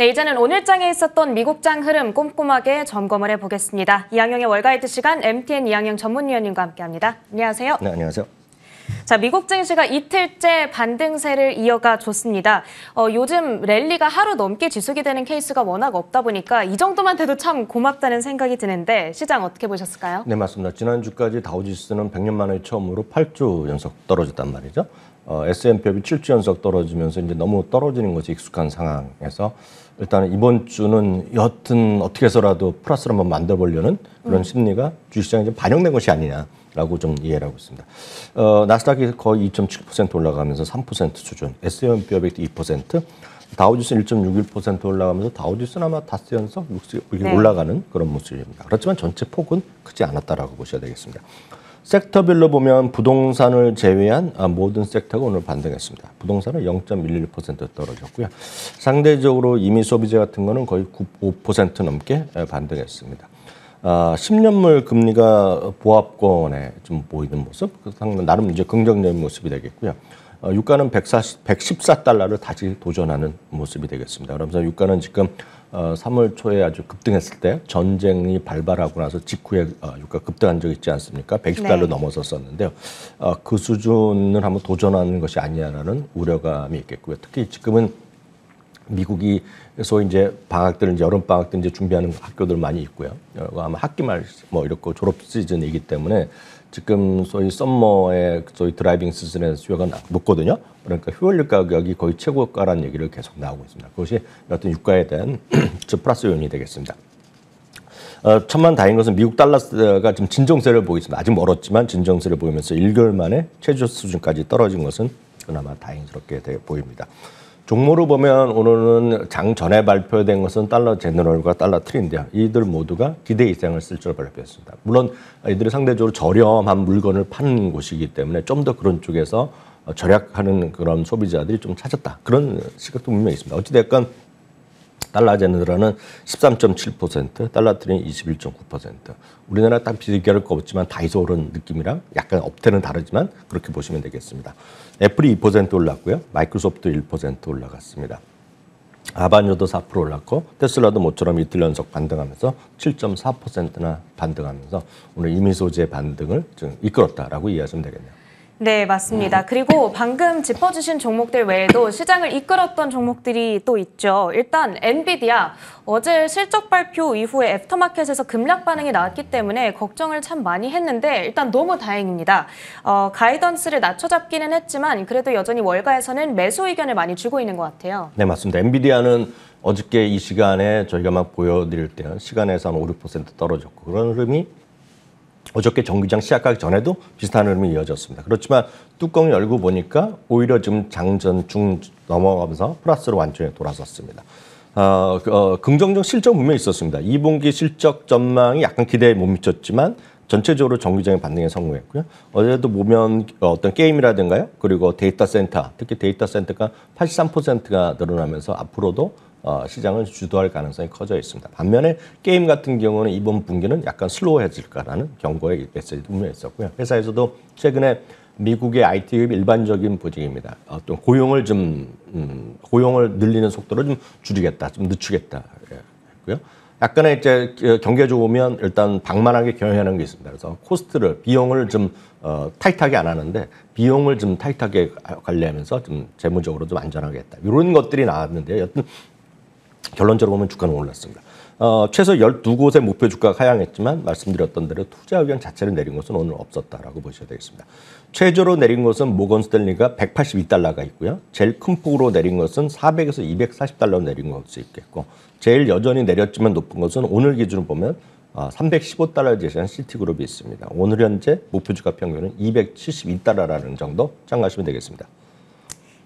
네, 이제는 오늘장에 있었던 미국장 흐름 꼼꼼하게 점검을 해보겠습니다. 이양영의 월가이드 시간 MTN 이양영 전문위원님과 함께합니다. 안녕하세요. 네, 안녕하세요. 자, 미국 증시가 이틀째 반등세를 이어가 줬습니다. 어, 요즘 랠리가 하루 넘게 지속이 되는 케이스가 워낙 없다 보니까 이 정도만 돼도 참 고맙다는 생각이 드는데 시장 어떻게 보셨을까요? 네, 맞습니다. 지난주까지 다우지수는 100년 만에 처음으로 8주 연속 떨어졌단 말이죠. 어, S&P이 7주 연속 떨어지면서 이제 너무 떨어지는 것이 익숙한 상황에서 일단 이번 주는 여튼 어떻게 해서라도 플러스를 한번 만들어 보려는 그런 음. 심리가 주식시장에 좀 반영된 것이 아니냐라고 좀 이해를 하고 있습니다. 어, 나스닥이 거의 2.7% 올라가면서 3% 수준, S&P 500 2%, 다우지수 1.61% 올라가면서 다우지수는 아마 다스 연속 네. 올라가는 그런 모습입니다. 그렇지만 전체 폭은 크지 않았다라고 보셔야 되겠습니다. 섹터별로 보면 부동산을 제외한 아, 모든 섹터가 오늘 반등했습니다. 부동산은 0.11% 떨어졌고요. 상대적으로 이미 소비재 같은 거는 거의 5% 넘게 반등했습니다. 아, 10년물 금리가 보합권에 좀 보이는 모습, 그 나름 이제 긍정적인 모습이 되겠고요. 어, 유가는 140, 114달러를 다시 도전하는 모습이 되겠습니다. 그러면서 유가는 지금 어, 3월 초에 아주 급등했을 때 전쟁이 발발하고 나서 직후에 어, 유가 급등한 적 있지 않습니까? 110달러 네. 넘어섰었는데요. 어, 그 수준을 한번 도전하는 것이 아니냐라는 우려감이 있겠고요. 특히 지금은 미국이 소위 이제 방학들 이제 여름 방학들 이제 준비하는 학교들 많이 있고요. 어, 아마 학기 말 뭐 이렇게 졸업 시즌이기 때문에 지금 소위 summer의 소위 driving 시즌의 수요가 높거든요. 그러니까 휘발유 가격이 거의 최고가라는 얘기를 계속 나오고 있습니다. 그것이 어떤 유가에 대한 플러스 요인이 되겠습니다. 어, 천만 다행인 것은 미국 달러가 지금 진정세를 보이고 있습니다. 아직 멀었지만 진정세를 보이면서 1개월 만에 최저 수준까지 떨어진 것은 그나마 다행스럽게 보입니다. 종목으로 보면 오늘은 장 전에 발표된 것은 달러 제너럴과 달러 트린데요. 이들 모두가 기대 이상을 쓸 줄 발표했습니다. 물론 이들이 상대적으로 저렴한 물건을 파는 곳이기 때문에 좀 더 그런 쪽에서 절약하는 그런 소비자들이 좀 찾았다. 그런 시각도 분명히 있습니다. 어찌됐건 달러 제너럴은 13.7%, 달러 트린 21.9%. 우리나라 딱 비교할 거 없지만 다이소 오른 느낌이랑 약간 업태는 다르지만 그렇게 보시면 되겠습니다. 애플이 2% 올랐고요. 마이크로소프트 1% 올라갔습니다. 아바니오도 4% 올랐고 테슬라도 모처럼 이틀 연속 반등하면서 7.4%나 반등하면서 오늘 이미 소재 반등을 좀 이끌었다라고 이해하시면 되겠네요. 네, 맞습니다. 그리고 방금 짚어주신 종목들 외에도 시장을 이끌었던 종목들이 또 있죠. 일단 엔비디아 어제 실적 발표 이후에 애프터마켓에서 급락 반응이 나왔기 때문에 걱정을 참 많이 했는데 일단 너무 다행입니다. 어, 가이던스를 낮춰잡기는 했지만 그래도 여전히 월가에서는 매수 의견을 많이 주고 있는 것 같아요. 네, 맞습니다. 엔비디아는 어저께 이 시간에 저희가 막 보여드릴 때는 시간에서 한 5, 6% 떨어졌고 그런 흐름이 어저께 정기장 시작하기 전에도 비슷한 흐름이 이어졌습니다. 그렇지만 뚜껑 열고 보니까 오히려 지금 장전 중 넘어가면서 플러스로 완전히 돌아섰습니다. 어, 어, 긍정적 실적 분명히 있었습니다. 2분기 실적 전망이 약간 기대에 못 미쳤지만 전체적으로 정규장의 반등에 성공했고요. 어제도 보면 어떤 게임이라든가요. 그리고 데이터 센터, 특히 데이터 센터가 83%가 늘어나면서 앞으로도 어, 시장을 주도할 가능성이 커져 있습니다. 반면에 게임 같은 경우는 이번 분기는 약간 slow해질까라는 경고의 메시지도 분명히 있었고요. 회사에서도 최근에 미국의 IT기업 일반적인 보직입니다. 어떤 고용을 좀 음, 고용을 늘리는 속도를 좀 줄이겠다, 좀 늦추겠다 했고요. 약간의 이제 경계적으로 보면 일단 방만하게 경영하는 게 있습니다. 그래서 코스트를 비용을 좀 어, 타이트하게 안 하는데 비용을 좀 타이트하게 관리하면서 좀 재무적으로 좀 안전하게 했다. 이런 것들이 나왔는데요. 여튼 결론적으로 보면 주가는 올랐습니다. 어, 최소 12곳의 목표 주가가 하향했지만 말씀드렸던 대로 투자 의견 자체를 내린 것은 오늘 없었다라고 보셔야 되겠습니다. 최저로 내린 것은 모건 스탠리가 182달러가 있고요. 제일 큰 폭으로 내린 것은 400에서 240달러 내린 것이 있겠고 제일 여전히 내렸지만 높은 것은 오늘 기준으로 보면 315달러 어, 제시한 시티그룹이 있습니다. 오늘 현재 목표 주가 평균은 272달러라는 정도 참고하시면 되겠습니다.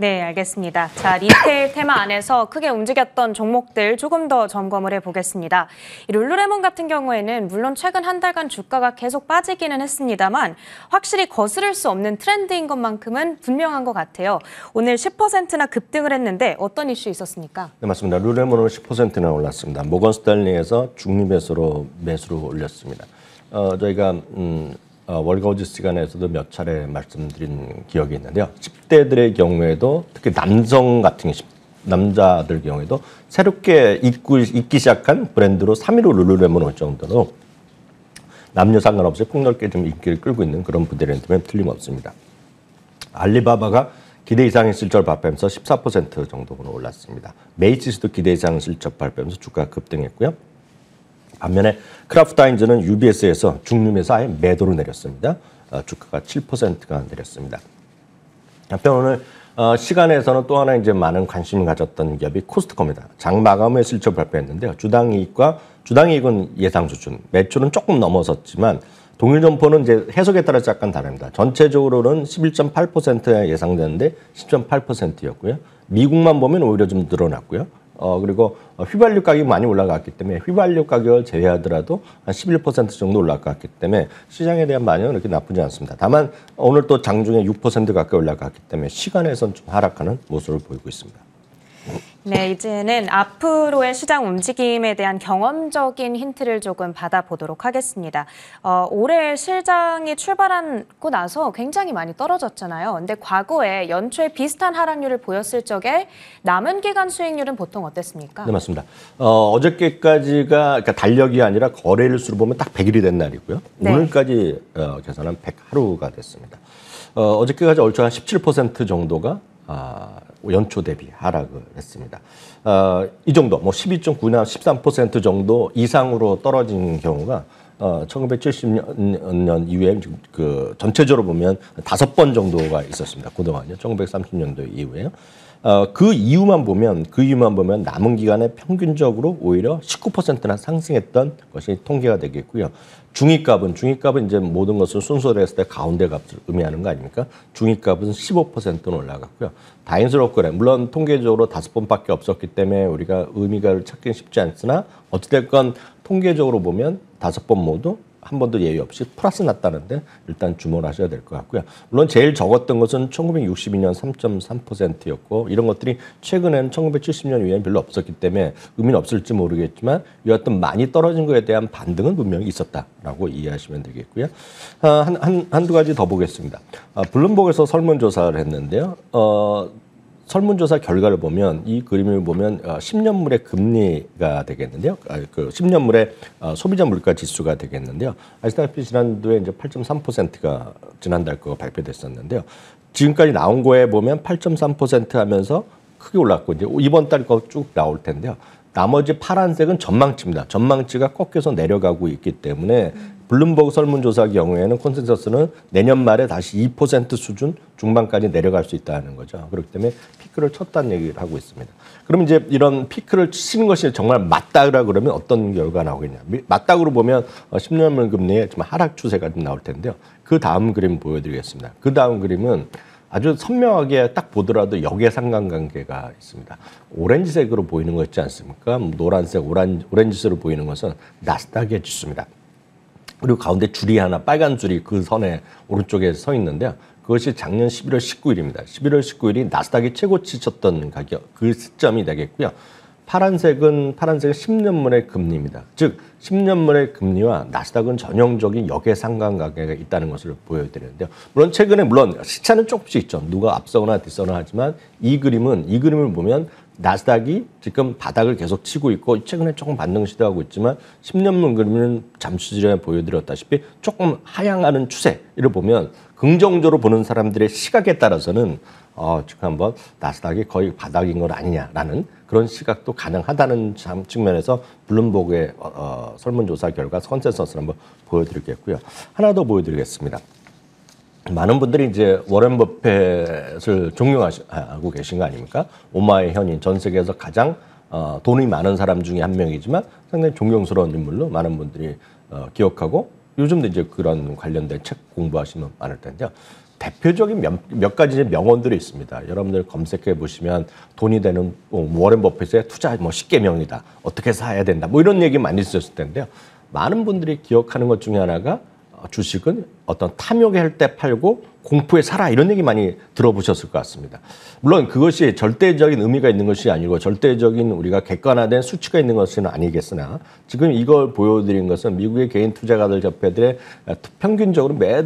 네, 알겠습니다. 자, retail 테마 안에서 크게 움직였던 종목들 조금 더 점검을 해보겠습니다. 이 룰루레몬 같은 경우에는 물론 최근 한 달간 주가가 계속 빠지기는 했습니다만 확실히 거스를 수 없는 트렌드인 것만큼은 분명한 것 같아요. 오늘 10%나 급등을 했는데 어떤 이슈 있었습니까? 네, 맞습니다. 룰루레몬은 10%나 올랐습니다. 모건 스탠리에서 중립에서로 매수를 올렸습니다. 어, 저희가 음, 어, 월가우즈 시간에서도 몇 차례 말씀드린 기억이 있는데요. 10대들의 경우에도 특히 남성 같은 남자들 경우에도 새롭게 입고, 입기 시작한 브랜드로 3위로 룰루레몬 올 정도로 남녀 상관없이 폭넓게 좀 인기를 끌고 있는 그런 브랜드면 틀림없습니다. 알리바바가 기대 이상의 실적 발표하면서 14% 정도로 올랐습니다. 메이치스도 기대 이상 실적 발표하면서 주가가 급등했고요. 반면에 크라프타인즈는 UBS에서 중룸에서 아예 매도를 내렸습니다. 어, 주가가 7%가 내렸습니다. 한편 오늘 어, 시간에서는 또 하나 이제 많은 관심을 가졌던 기업이 코스트코입니다. 장 마감의 실적 발표했는데요. 주당 이익과 주당 이익은 예상 수준, 매출은 조금 넘어섰지만 동일 점포는 이제 해석에 따라 약간 다릅니다. 전체적으로는 11.8% 예상되는데 10.8%였고요. 미국만 보면 오히려 좀 늘어났고요. 어, 그리고 휘발유 가격이 많이 올라갔기 때문에 휘발유 가격을 제외하더라도 한 11% 정도 올라갔기 때문에 시장에 대한 반응은 그렇게 나쁘지 않습니다. 다만 오늘 또 장중에 6% 가까이 올라갔기 때문에 시간에선 좀 하락하는 모습을 보이고 있습니다. 네, 이제는 앞으로의 시장 움직임에 대한 경험적인 힌트를 조금 받아보도록 하겠습니다. 어, 올해 시장이 출발하고 나서 굉장히 많이 떨어졌잖아요. 근데 과거에 연초에 비슷한 하락률을 보였을 적에 남은 기간 수익률은 보통 어땠습니까? 네, 맞습니다. 어, 어저께까지가 그러니까 달력이 아니라 거래일 수로 보면 딱 100일이 된 날이고요. 네. 오늘까지 어, 계산한 100하루가 됐습니다. 어, 어저께까지 얼추 한 17% 정도가 아, 연초 대비 하락을 했습니다. 어, 이 정도, 뭐 12.9나 13% 정도 이상으로 떨어진 경우가 어, 1970년 이후에 그 전체적으로 보면 다섯 번 정도가 있었습니다. 그동안요. 1930년도 이후에요. 어, 그 이유만 보면 그 이유만 보면 남은 기간에 평균적으로 오히려 19%나 상승했던 것이 통계가 되겠고요. 중위값은 중위값은 이제 모든 것을 순서로 했을 때 가운데 값을 의미하는 거 아닙니까? 중위값은 15%는 올라갔고요. 다행스럽거래. 물론 통계적으로 다섯 번밖에 없었기 때문에 우리가 의미가 찾기는 쉽지 않으나 어찌됐건 통계적으로 보면 다섯 번 모두 한 번도 예외 없이 플러스 났다는데 일단 주목을 하셔야 될 것 같고요. 물론 제일 적었던 것은 1962년 3.3%였고 이런 것들이 최근에는 1970년 이후에는 별로 없었기 때문에 의미는 없을지 모르겠지만 이 어떤 많이 떨어진 거에 대한 반등은 분명히 있었다라고 이해하시면 되겠고요. 아, 한, 한, 한두 가지 더 보겠습니다. 아, 블룸버그에서 설문조사를 했는데요. 어, 설문조사 결과를 보면 이 그림을 보면 어, 10년물의 금리가 되겠는데요. 아, 그 10년물의 어, 소비자 물가 지수가 되겠는데요. 아시다시피 지난주에 이제 8.3%가 지난달 거 발표됐었는데요. 지금까지 나온 거에 보면 8.3% 하면서 크게 올랐고 이제 이번 달 거 쭉 나올 텐데요. 나머지 파란색은 전망치입니다. 전망치가 꺾여서 내려가고 있기 때문에 블룸버그 설문조사 경우에는 콘센서스는 내년 말에 다시 2% 수준 중반까지 내려갈 수 있다는 거죠. 그렇기 때문에 피크를 쳤다는 얘기를 하고 있습니다. 그럼 이제 이런 피크를 치는 것이 정말 맞다라 그러면 어떤 결과가 나오겠냐? 맞다고 보면 10년물 금리의 좀 하락 추세가 좀 나올 텐데요. 그 다음 그림 보여드리겠습니다. 그 다음 그림은 아주 선명하게 딱 보더라도 역의 상관관계가 있습니다. 오렌지색으로 보이는 거 있지 않습니까? 노란색, 오란, 오렌지색으로 보이는 것은 나스닥의 지수입니다. 그리고 가운데 줄이 하나 빨간 줄이 그 선에 오른쪽에 서 있는데요. 그것이 작년 11월 19일입니다. 11월 19일이 나스닥이 최고치 쳤던 가격 그 시점이 되겠고요. 파란색은 파란색은 10년물의 금리입니다. 즉 10년물의 금리와 나스닥은 전형적인 역의 상관관계가 있다는 것을 보여드리는데요. 물론 최근에 물론 시차는 조금씩 있죠. 누가 앞서거나 뒤서거나 하지만 이 그림은 이 그림을 보면 나스닥이 지금 바닥을 계속 치고 있고 최근에 조금 반등 시도하고 있지만 10년물 그림은 잠시 전에 보여드렸다시피 조금 하향하는 추세를 보면 긍정적으로 보는 사람들의 시각에 따라서는 어, 지금 한번 나스닥이 거의 바닥인 건 아니냐라는 그런 시각도 가능하다는 측면에서 블룸버그의 어, 어, 설문조사 결과 컨센서스를 한번 보여드리겠고요. 하나 더 보여드리겠습니다. 많은 분들이 이제 워렌 버펫을 존경하고 계신 거 아닙니까? 오마하의 현인 전 세계에서 가장 어, 돈이 많은 사람 중에 한 명이지만 상당히 존경스러운 인물로 많은 분들이 어, 기억하고 요즘도 이제 그런 관련된 책 공부하시면 많을 텐데요. 대표적인 몇, 몇 가지 명언들이 있습니다. 여러분들 검색해 보시면 돈이 되는 뭐 워렌 버핏의 투자 뭐 10개명이다. 어떻게 사야 된다. 뭐 이런 얘기 많이 쓰셨을 텐데요. 많은 분들이 기억하는 것 중에 하나가 주식은 어떤 탐욕에 할때 팔고 공포에 살아 이런 얘기 많이 들어보셨을 것 같습니다. 물론 그것이 절대적인 의미가 있는 것이 아니고 절대적인 우리가 객관화된 수치가 있는 것은 아니겠으나 지금 이걸 보여드린 것은 미국의 개인 투자가들 협회들의 평균적으로 매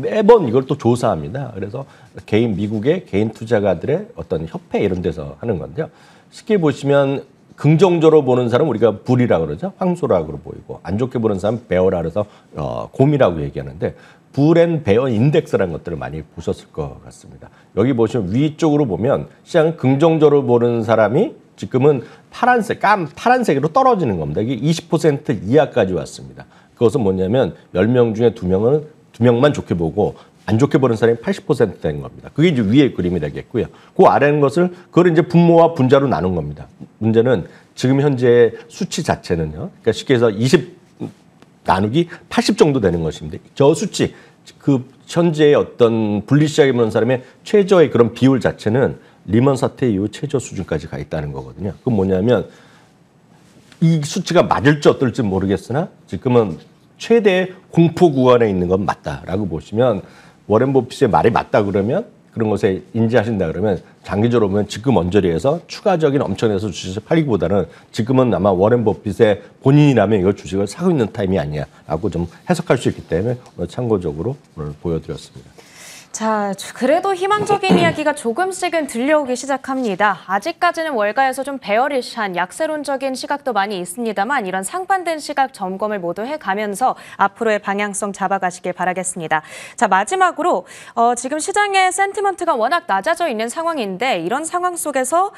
매번 이걸 또 조사합니다. 그래서 개인 미국의 개인 투자가들의 어떤 협회 이런 데서 하는 건데요. 쉽게 보시면 긍정적으로 보는 사람 우리가 불이라 그러죠. 황소라고 보이고 안 좋게 보는 사람 베어라 그래서 어, 곰이라고 얘기하는데 불앤 베어 인덱스라는 것들을 많이 보셨을 것 같습니다. 여기 보시면 위쪽으로 보면 시장 긍정적으로 보는 사람이 지금은 파란색, 깜 파란색으로 떨어지는 겁니다. 이게 20% 이하까지 왔습니다. 그것은 뭐냐면 10명 중에 2명은 2명만 좋게 보고 안 좋게 보는 사람이 80%된 겁니다. 그게 이제 위의 그림이 되겠고요. 그 아래는 것을 그걸 이제 분모와 분자로 나눈 겁니다. 문제는 지금 현재 수치 자체는요. 그러니까 쉽게 해서 20 나누기 80 정도 되는 것인데 저 수치 그 현재의 어떤 분리 시작해 보는 사람의 최저의 그런 비율 자체는 리먼 사태 이후 최저 수준까지 가 있다는 거거든요. 그건 뭐냐면 이 수치가 맞을지 어떨지 모르겠으나 지금은 최대 공포 구간에 있는 건 맞다라고 보시면 워렌 버핏의 말이 맞다 그러면 그런 것에 인지하신다 그러면 장기적으로 보면 지금 언저리에서 추가적인 엄청나서 주식을 팔기보다는 지금은 아마 워렌 버핏의 본인이라면 이걸 주식을 사고 있는 타임이 아니야라고 좀 해석할 수 있기 때문에 오늘 참고적으로 오늘 보여드렸습니다. 자, 그래도 희망적인 이야기가 조금씩은 들려오기 시작합니다. 아직까지는 월가에서 좀 베어리시한 약세론적인 시각도 많이 있습니다만 이런 상반된 시각 점검을 모두 해가면서 앞으로의 방향성 잡아가시길 바라겠습니다. 자, 마지막으로 어, 지금 시장의 센티먼트가 워낙 낮아져 있는 상황인데 이런 상황 속에서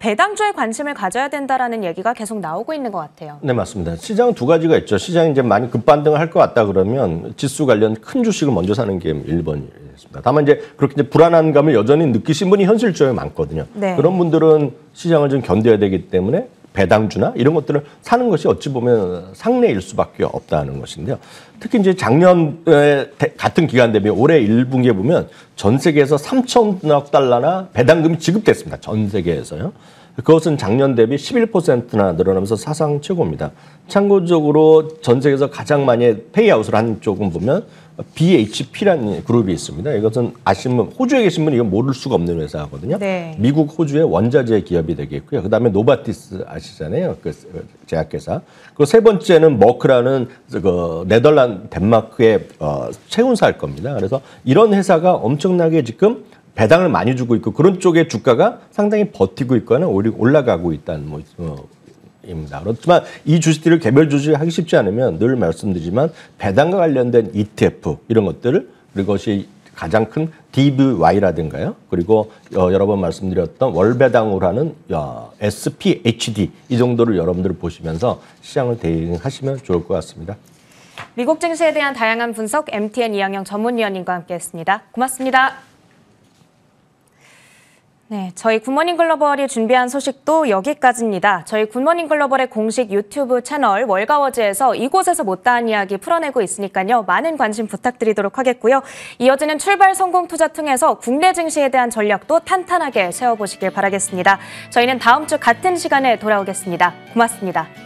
배당주에 관심을 가져야 된다라는 얘기가 계속 나오고 있는 것 같아요. 네, 맞습니다. 시장은 두 가지가 있죠. 시장이 이제 많이 급반등을 할 것 같다 그러면 지수 관련 큰 주식을 먼저 사는 게 1번이에요. 있습니다. 다만 이제 그렇게 이제 불안한 감을 여전히 느끼신 분이 현실적으로 많거든요. 네. 그런 분들은 시장을 좀 견뎌야 되기 때문에 배당주나 이런 것들을 사는 것이 어찌 보면 상례일 수밖에 없다는 것인데요. 특히 이제 작년에 같은 기간 대비 올해 1분기에 보면 전 세계에서 3천억 달러나 배당금이 지급됐습니다. 전 세계에서요. 그것은 작년 대비 11%나 늘어나면서 사상 최고입니다. 참고적으로 전 세계에서 가장 많이 payout을 한 쪽은 보면 BHP라는 그룹이 있습니다. 이것은 아시는 분, 호주에 계신 분이 이건 모를 수가 없는 회사거든요. 네. 미국 호주의 원자재 기업이 되겠고요. 그다음에 노바티스 아시잖아요. 그 제약회사. 그세 번째는 머스크라는 그 네덜란드 덴마크의 어, 해운사일 겁니다. 그래서 이런 회사가 엄청나게 지금 배당을 많이 주고 있고 그런 쪽의 주가가 상당히 버티고 있거나 올라가고 있다는 뭐 어, 입니다. 그렇지만 이 주식들을 개별 주식을 하기 쉽지 않으면 늘 말씀드리지만 배당과 관련된 ETF 이런 것들을 그리고 것이 가장 큰 DBY라든가요. 그리고 어, 여러 번 말씀드렸던 월배당으로 하는 어, SPHD 이 정도를 여러분들 보시면서 시장을 대응하시면 좋을 것 같습니다. 미국 증시에 대한 다양한 분석 MTN 이양영 전문위원님과 함께했습니다. 고맙습니다. 네, 저희 굿모닝 글로벌이 준비한 소식도 여기까지입니다. 저희 굿모닝 글로벌의 공식 유튜브 채널 월가워즈에서 이곳에서 못다한 이야기 풀어내고 있으니까요. 많은 관심 부탁드리도록 하겠고요. 이어지는 출발 성공 투자 통해서 국내 증시에 대한 전략도 탄탄하게 세워보시길 바라겠습니다. 저희는 다음 주 같은 시간에 돌아오겠습니다. 고맙습니다.